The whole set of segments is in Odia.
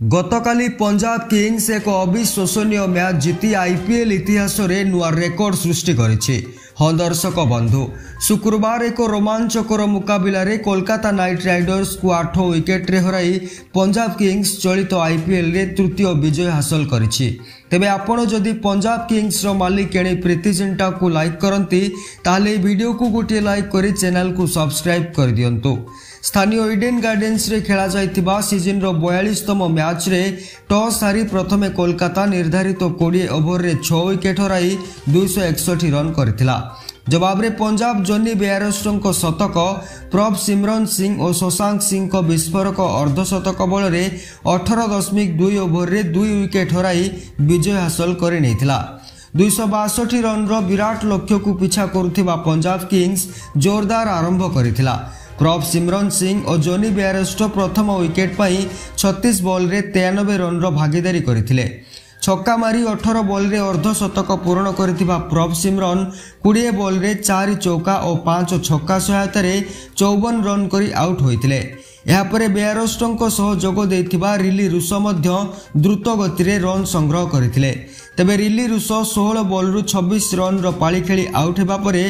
ଗତକାଲି ପଞ୍ଜାବ କିଙ୍ଗସ୍ ଏକ ଅବିଶ୍ୱସନୀୟ ମ୍ୟାଚ୍ ଜିତି ଆଇପିଏଲ୍ ଇତିହାସରେ ନୂଆ ରେକର୍ଡ ସୃଷ୍ଟି କରିଛି ହଁ ଦର୍ଶକ ବନ୍ଧୁ ଶୁକ୍ରବାର ଏକ ରୋମାଞ୍ଚକର ମୁକାବିଲାରେ କୋଲକାତା ନାଇଟ୍ ରାଇଡର୍ସକୁ ଆଠ ୱିକେଟ୍ରେ ହରାଇ ପଞ୍ଜାବ କିଙ୍ଗସ୍ ଚଳିତ ଆଇପିଏଲ୍ରେ ତୃତୀୟ ବିଜୟ ହାସଲ କରିଛି ତେବେ ଆପଣ ଯଦି ପଞ୍ଜାବ କିଙ୍ଗସ୍ର ମାଲିକ ଏଣେ ପ୍ରୀତି ଜିଣ୍ଟାକୁ ଲାଇକ୍ କରନ୍ତି ତାହେଲେ ଏହି ଭିଡ଼ିଓକୁ ଗୋଟିଏ ଲାଇକ୍ କରି ଚ୍ୟାନେଲକୁ ସବସ୍କ୍ରାଇବ୍ କରିଦିଅନ୍ତୁ। ସ୍ଥାନୀୟ ଇଡେନ୍ ଗାର୍ଡେନ୍ସରେ ଖେଳାଯାଇଥିବା ସିଜନ୍ର ବୟାଳିଶତମ ମ୍ୟାଚ୍ରେ ଟସ୍ ହାରି ପ୍ରଥମେ କୋଲକାତା ନିର୍ଦ୍ଧାରିତ କୋଡ଼ିଏ ଓଭରରେ ଛଅ ୱିକେଟ୍ ହରାଇ ଦୁଇଶହ ଏକଷଠି ରନ୍ କରିଥିଲା। ଜବାବରେ ପଞ୍ଜାବ ଜନି ବେୟାରଷ୍ଟଙ୍କ ଶତକ ପ୍ରଭ ସିମରନ ସିଂ ଓ ଶଶାଙ୍କ ସିଂଙ୍କ ବିସ୍ଫୋରକ ଅର୍ଦ୍ଧଶତକ ବଳରେ ଅଠର ଦଶମିକ ଦୁଇ ଓଭରରେ ଦୁଇ ୱିକେଟ୍ ହରାଇ ବିଜୟ ହାସଲ କରିନେଇଥିଲା। ଦୁଇଶହ ବାଷଠି ରନ୍ର ବିରାଟ ଲକ୍ଷ୍ୟକୁ ପିଛା କରୁଥିବା ପଞ୍ଜାବ କିଙ୍ଗସ୍ ଜୋରଦାର ଆରମ୍ଭ କରିଥିଲା। ପ୍ରଭ ସିମରନ ସିଂ ଓ ଜନି ବେୟାରଷ୍ଟ ପ୍ରଥମ ୱିକେଟ୍ ପାଇଁ ଛତିଶ ବଲ୍ରେ ତେୟାନବେ ରନ୍ର ଭାଗିଦାରୀ କରିଥିଲେ। ଛକା ମାରି ଅଠର ବଲ୍ରେ ଅର୍ଦ୍ଧଶତକ ପୂରଣ କରିଥିବା ପ୍ରଭ ସିମରନ କୋଡ଼ିଏ ବଲ୍ରେ ଚାରି ଚୌକା ଓ ପାଞ୍ଚ ଛକା ସହାୟତାରେ ଚଉବନ ରନ୍ କରି ଆଉଟ୍ ହୋଇଥିଲେ। ଏହାପରେ ବେୟାରଷ୍ଟଙ୍କ ସହ ଯୋଗ ଦେଇଥିବା ରିଲି ରୁଷ ମଧ୍ୟ ଦ୍ରୁତ ଗତିରେ ରନ୍ ସଂଗ୍ରହ କରିଥିଲେ। ତେବେ ରିଲି ରୁଷ ଷୋହଳ ବଲ୍ରୁ ଛବିଶ ରନ୍ର ପାଳି ଖେଳି ଆଉଟ୍ ହେବା ପରେ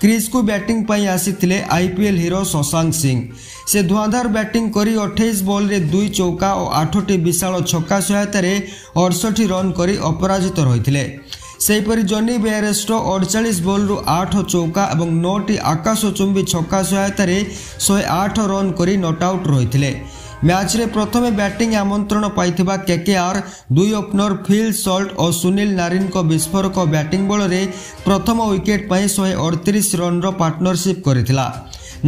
କ୍ରିଜ୍କୁ ବ୍ୟାଟିଂ ପାଇଁ ଆସିଥିଲେ ଆଇପିଏଲ୍ ହିରୋ ଶଶାଙ୍କ ସିଂ। ସେ ଧୂଆଁଧାର ବ୍ୟାଟିଂ କରି ଅଠେଇଶ ବଲ୍ରେ ଦୁଇ ଚୌକା ଓ ଆଠଟି ବିଶାଳ ଛକା ସହାୟତାରେ ଅଠଷଠି ରନ୍ କରି ଅପରାଜିତ ରହିଥିଲେ। ସେହିପରି ଜନି ବେୟାରେଷ୍ଟ ଅଡ଼ଚାଳିଶ ବଲ୍ରୁ ଆଠ ଚୌକା ଏବଂ ନଅଟି ଆକାଶଚୁମ୍ବୀ ଛକା ସହାୟତାରେ ଶହେ ଆଠ ରନ୍ କରି ନଟ୍ ଆଉଟ୍ ରହିଥିଲେ। ମ୍ୟାଚ୍ରେ ପ୍ରଥମେ ବ୍ୟାଟିଂ ଆମନ୍ତ୍ରଣ ପାଇଥିବା କେକେଆର୍ ଦୁଇ ଓପନର ଫିଲ୍ ସଲ୍ଟ ଓ ସୁନୀଲ ନାରିନଙ୍କ ବିସ୍ଫୋରକ ବ୍ୟାଟିଂ ବଳରେ ପ୍ରଥମ ୱିକେଟ୍ ପାଇଁ ଶହେ ଅଡ଼ତିରିଶ ରନ୍ର ପାର୍ଟନରସିପ୍ କରିଥିଲା।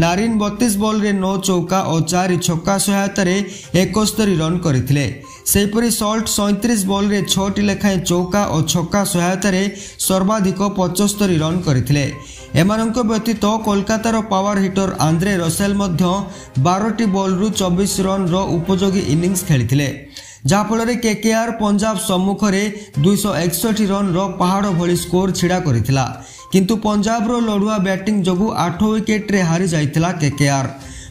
ନାରିନ ବତିଶ ବଲ୍ରେ ନଅ ଚୌକା ଓ ଚାରି ଛକା ସହାୟତାରେ ଏକସ୍ତରୀ ରନ୍ କରିଥିଲେ ସେହିପରି ସଲ୍ଟ ସଇଁତିରିଶ ବଲ୍ରେ ଛଅଟି ଲେଖାଏଁ ଚୌକା ଓ ଛକା ସହାୟତାରେ ସର୍ବାଧିକ ପଚସ୍ତରୀ ରନ୍ କରିଥିଲେ ଏମାନଙ୍କ ବ୍ୟତୀତ କୋଲକାତାର ପାୱାର ହିଟର ଆନ୍ଦ୍ରେ ରସେଲ ମଧ୍ୟ ବାରଟି ବଲ୍ରୁ ଚବିଶ ରନ୍ର ଉପଯୋଗୀ ଇନିଂସ ଖେଳିଥିଲେ ଯାହାଫଳରେ କେକେଆର୍ ପଞ୍ଜାବ ସମ୍ମୁଖରେ ଦୁଇଶହ ଏକଷଠି ରନ୍ର ପାହାଡ଼ ଭଳି ସ୍କୋର ଛିଡ଼ା କରିଥିଲା। କିନ୍ତୁ ପଞ୍ଜାବର ଲଢ଼ୁଆ ବ୍ୟାଟିଂ ଯୋଗୁଁ ଆଠ ୱିକେଟ୍ରେ ହାରି ଯାଇଥିଲା କେକେଆର୍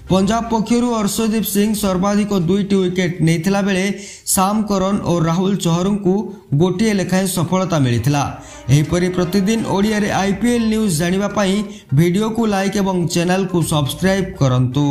ପଞ୍ଜାବ ପକ୍ଷରୁ ହର୍ଷଦୀପ ସିଂ ସର୍ବାଧିକ ଦୁଇଟି ୱିକେଟ୍ ନେଇଥିଲା ବେଳେ ସାମ୍ କରନ୍ ଓ ରାହୁଲ ଚହରଙ୍କୁ ଗୋଟିଏ ଲେଖାଏଁ ସଫଳତା ମିଳିଥିଲା ଏହିପରି ପ୍ରତିଦିନ ଓଡ଼ିଆରେ ଆଇପିଏଲ୍ ନ୍ୟୁଜ୍ ଜାଣିବା ପାଇଁ ଭିଡ଼ିଓକୁ ଲାଇକ୍ ଏବଂ ଚ୍ୟାନେଲକୁ ସବସ୍କ୍ରାଇବ୍ କରନ୍ତୁ